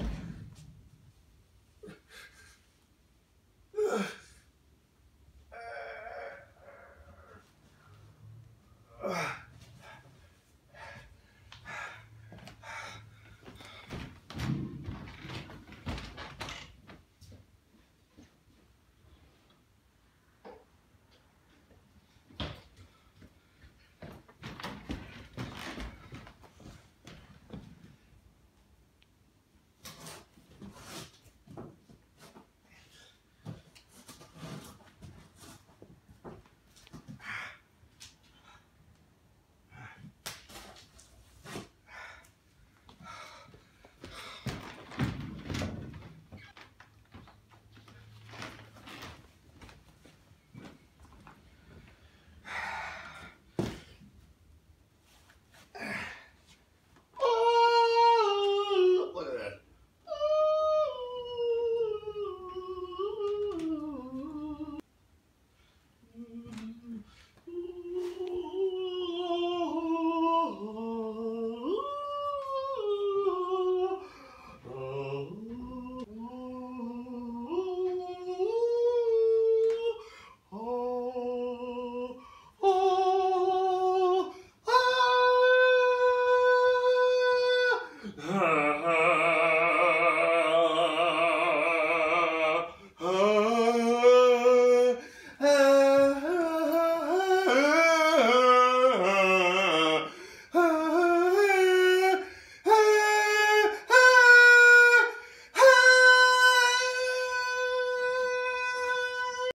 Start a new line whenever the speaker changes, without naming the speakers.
Uh.